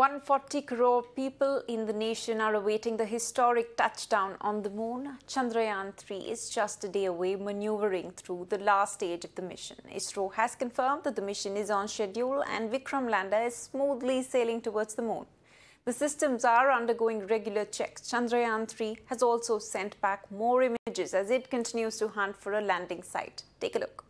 140 crore people in the nation are awaiting the historic touchdown on the moon. Chandrayaan 3 is just a day away, maneuvering through the last stage of the mission. ISRO has confirmed that the mission is on schedule and Vikram lander is smoothly sailing towards the moon. The systems are undergoing regular checks. Chandrayaan 3 has also sent back more images as it continues to hunt for a landing site. Take a look.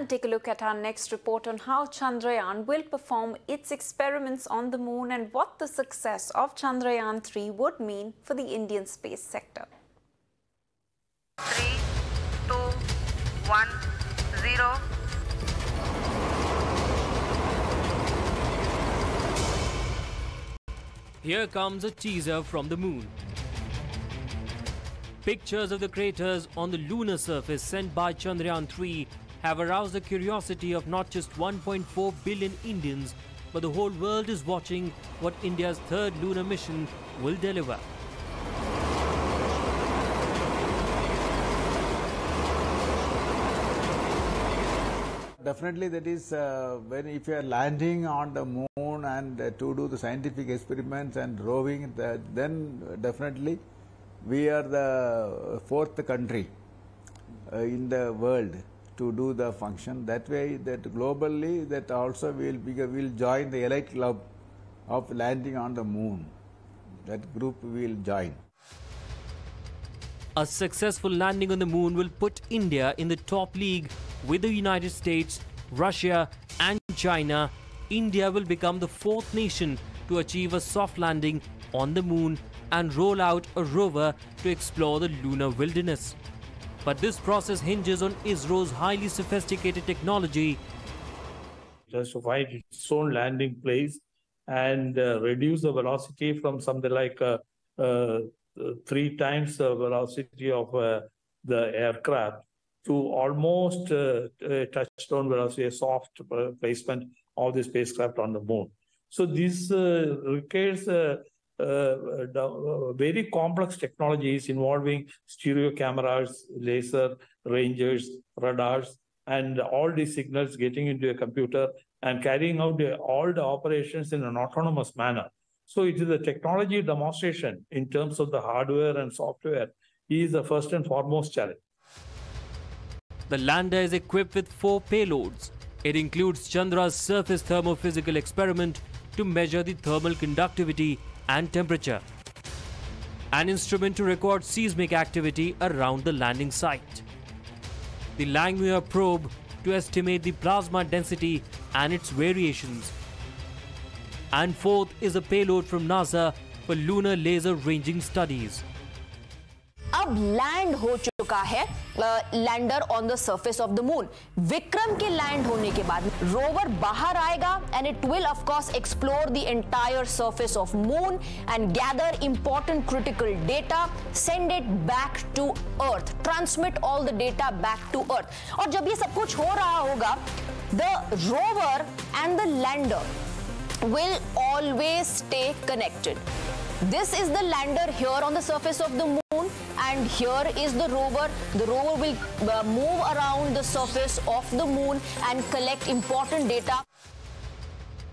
And take a look at our next report on how Chandrayaan will perform its experiments on the moon and what the success of Chandrayaan 3 would mean for the Indian space sector. Three, two, one, zero. Here comes a teaser from the moon. Pictures of the craters on the lunar surface sent by Chandrayaan 3 have aroused the curiosity of not just 1.4 billion Indians, but the whole world is watching what India's third lunar mission will deliver. Definitely, that is uh, when if you are landing on the moon and uh, to do the scientific experiments and roving, that, then definitely we are the fourth country uh, in the world to do the function. That way, that globally, that also will be, will join the elite club of landing on the moon. That group will join. A successful landing on the moon will put India in the top league with the United States, Russia, and China. India will become the fourth nation to achieve a soft landing on the moon and roll out a rover to explore the lunar wilderness. But this process hinges on ISRO's highly sophisticated technology. Just to find its own landing place and uh, reduce the velocity from something like uh, uh, three times the velocity of uh, the aircraft to almost uh, touchdown velocity, a soft placement of the spacecraft on the moon. So this uh, requires very complex technologies involving stereo cameras, laser rangers, radars, and all these signals getting into a computer and carrying out the, all the operations in an autonomous manner. So it is a technology demonstration in terms of the hardware and software is the first and foremost challenge. The lander is equipped with four payloads. It includes Chandra's surface thermophysical experiment to measure the thermal conductivity and temperature. An instrument to record seismic activity around the landing site. The Langmuir probe to estimate the plasma density and its variations. And fourth is a payload from NASA for lunar laser ranging studies. अब land हो चुका है lander on the surface of the moon Vikram के land होने के बाद rover बाहर आएगा and it will of course explore the entire surface of moon and gather important critical data send it back to earth transmit all the data back to earth और जब ये सब कुछ हो रहा होगा the rover and the lander will always stay connected. This is the lander here on the surface of the moon. And here is the rover. The rover will uh, move around the surface of the moon and collect important data.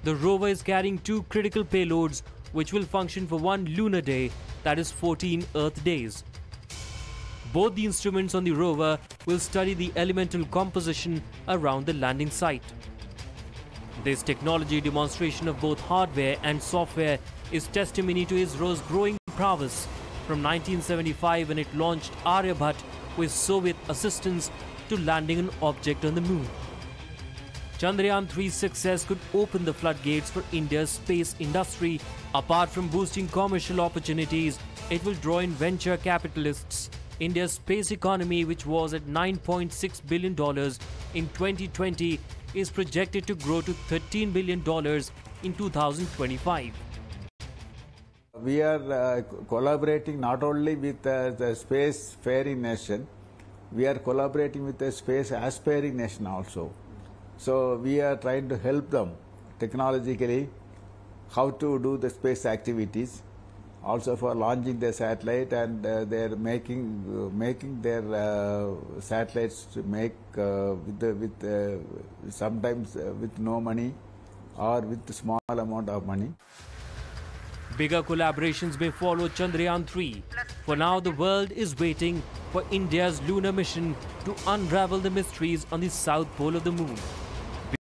The rover is carrying two critical payloads which will function for one lunar day, that is 14 Earth days. Both the instruments on the rover will study the elemental composition around the landing site. This technology demonstration of both hardware and software is testimony to ISRO's growing prowess from 1975 when it launched Aryabhat with Soviet assistance to landing an object on the moon. Chandrayaan 3's success could open the floodgates for India's space industry. Apart from boosting commercial opportunities, it will draw in venture capitalists. India's space economy, which was at $9.6 billion in 2020, is projected to grow to $13 billion in 2025. We are uh, collaborating not only with uh, the space faring nation, we are collaborating with the space aspiring nation also. So we are trying to help them technologically how to do the space activities, also for launching the satellite and uh, they're making uh, making their uh, satellites to make uh, with the, with sometimes with no money or with small amount of money. Bigger collaborations may follow Chandrayaan 3. For now, the world is waiting for India's lunar mission to unravel the mysteries on the south pole of the moon.